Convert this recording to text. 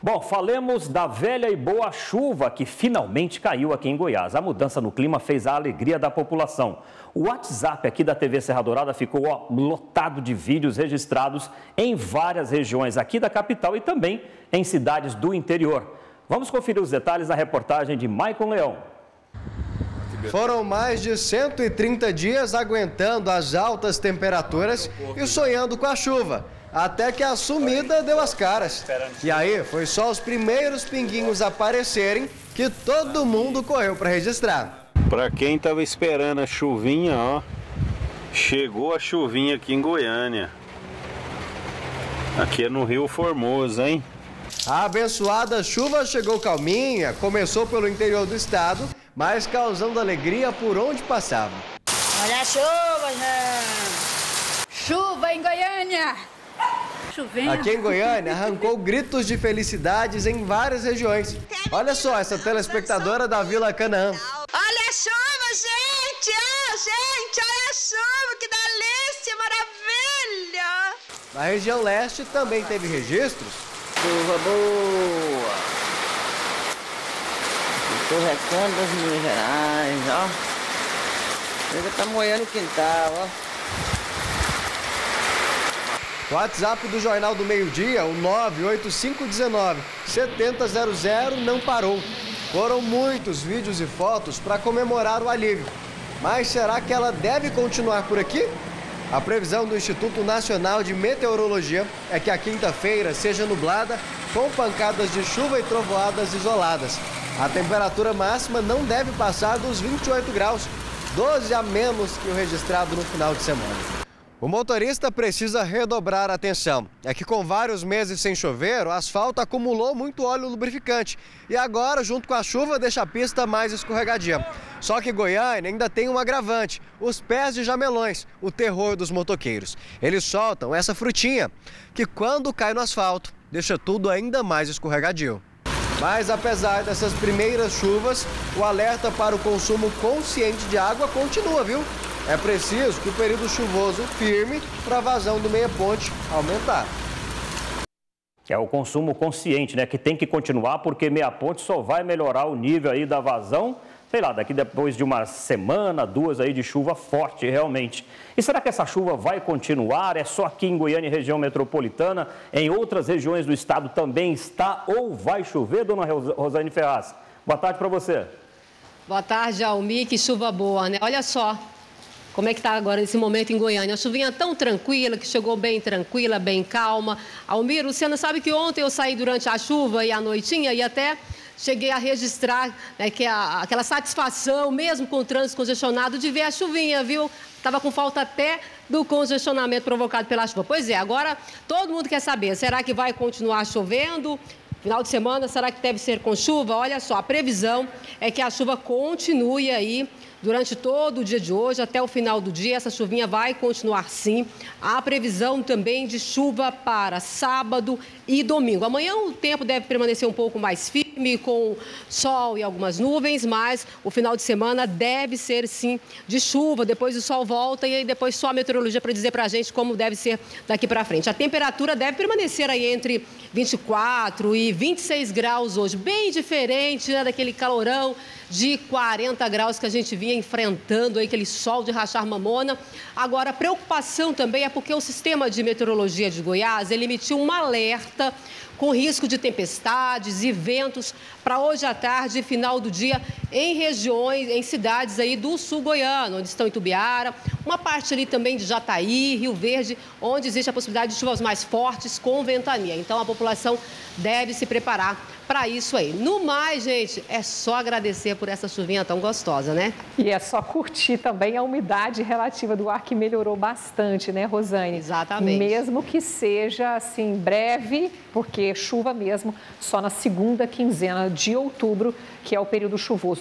Bom, falemos da velha e boa chuva que finalmente caiu aqui em Goiás. A mudança no clima fez a alegria da população. O WhatsApp aqui da TV Serra Dourada ficou ó, lotado de vídeos registrados em várias regiões aqui da capital e também em cidades do interior. Vamos conferir os detalhes na reportagem de Maicon Leão. Foram mais de 130 dias aguentando as altas temperaturas e sonhando com a chuva até que a sumida deu as caras. E aí foi só os primeiros pinguinhos aparecerem que todo mundo correu para registrar. Para quem estava esperando a chuvinha, ó, chegou a chuvinha aqui em Goiânia. Aqui é no Rio Formoso, hein? A abençoada chuva chegou calminha, começou pelo interior do estado, mas causando alegria por onde passava. Olha a chuva, gente! Chuva em Goiânia! Chovendo. Aqui em Goiânia, arrancou gritos de felicidades em várias regiões. Olha só, essa telespectadora da Vila Canaã. Olha a chuva, gente! Oh, gente, olha a chuva, que delícia, maravilha! Na região leste também teve registros. Chuva boa! Estou recando das Minas Gerais, ó. Ele tá moendo o quintal, ó. WhatsApp do Jornal do Meio Dia, o 98519 7000 não parou. Foram muitos vídeos e fotos para comemorar o alívio. Mas será que ela deve continuar por aqui? A previsão do Instituto Nacional de Meteorologia é que a quinta-feira seja nublada com pancadas de chuva e trovoadas isoladas. A temperatura máxima não deve passar dos 28 graus, 12 a menos que o registrado no final de semana. O motorista precisa redobrar a atenção. É que com vários meses sem chover, o asfalto acumulou muito óleo lubrificante. E agora, junto com a chuva, deixa a pista mais escorregadia. Só que Goiânia ainda tem um agravante: os pés de jamelões, o terror dos motoqueiros. Eles soltam essa frutinha, que quando cai no asfalto, deixa tudo ainda mais escorregadio. Mas apesar dessas primeiras chuvas, o alerta para o consumo consciente de água continua, viu? É preciso que o período chuvoso firme para a vazão do meia ponte aumentar. É o consumo consciente, né? Que tem que continuar, porque meia ponte só vai melhorar o nível aí da vazão sei lá, daqui depois de uma semana, duas aí de chuva forte realmente. E será que essa chuva vai continuar? É só aqui em Goiânia, região metropolitana? Em outras regiões do estado também está ou vai chover, dona Rosane Ferraz? Boa tarde para você. Boa tarde, Almi, que chuva boa, né? Olha só, como é que está agora nesse momento em Goiânia? A chuvinha tão tranquila, que chegou bem tranquila, bem calma. Almir, Luciana, sabe que ontem eu saí durante a chuva e a noitinha e até cheguei a registrar né, que a, aquela satisfação, mesmo com o trânsito congestionado, de ver a chuvinha, viu? Estava com falta até do congestionamento provocado pela chuva. Pois é, agora todo mundo quer saber, será que vai continuar chovendo? Final de semana, será que deve ser com chuva? Olha só, a previsão é que a chuva continue aí durante todo o dia de hoje, até o final do dia. Essa chuvinha vai continuar sim. Há previsão também de chuva para sábado e domingo. Amanhã o tempo deve permanecer um pouco mais firme, com sol e algumas nuvens, mas o final de semana deve ser sim de chuva. Depois o sol volta e aí depois só a meteorologia para dizer para a gente como deve ser daqui para frente. A temperatura deve permanecer aí entre 24 e 26 graus hoje, bem diferente né, daquele calorão de 40 graus que a gente enfrentando aí, aquele sol de rachar mamona. Agora, a preocupação também é porque o sistema de meteorologia de Goiás, ele emitiu um alerta com risco de tempestades e ventos para hoje à tarde e final do dia em regiões, em cidades aí do sul goiano, onde estão Itubiara, uma parte ali também de Jataí, Rio Verde, onde existe a possibilidade de chuvas mais fortes com ventania. Então a população deve se preparar para isso aí. No mais, gente, é só agradecer por essa chuvinha tão gostosa, né? E é só curtir também a umidade relativa do ar que melhorou bastante, né, Rosane? Exatamente. Mesmo que seja assim breve, porque chuva mesmo só na segunda quinzena de outubro, que é o período chuvoso.